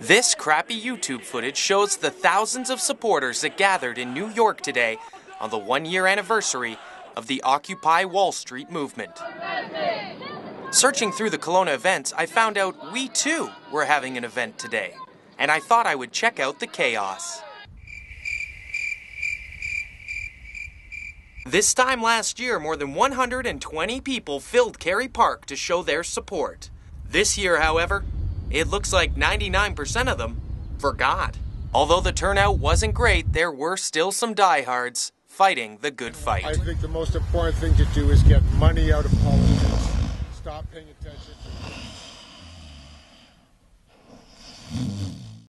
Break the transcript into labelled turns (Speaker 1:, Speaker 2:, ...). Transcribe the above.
Speaker 1: This crappy YouTube footage shows the thousands of supporters that gathered in New York today on the one year anniversary of the Occupy Wall Street movement. Searching through the Kelowna events, I found out we too were having an event today, and I thought I would check out the chaos. This time last year, more than 120 people filled Kerry Park to show their support. This year, however, it looks like 99% of them forgot. Although the turnout wasn't great, there were still some diehards fighting the good fight.
Speaker 2: I think the most important thing to do is get money out of politics. Stop paying attention